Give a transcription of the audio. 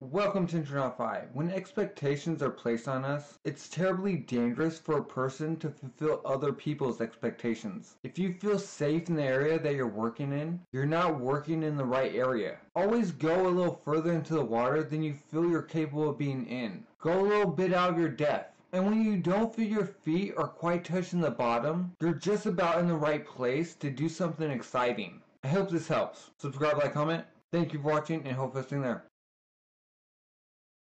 Welcome to Intronautify. When expectations are placed on us, it's terribly dangerous for a person to fulfill other people's expectations. If you feel safe in the area that you're working in, you're not working in the right area. Always go a little further into the water than you feel you're capable of being in. Go a little bit out of your depth. And when you don't feel your feet are quite touching the bottom, you're just about in the right place to do something exciting. I hope this helps. Subscribe, like, comment. Thank you for watching and hope you there.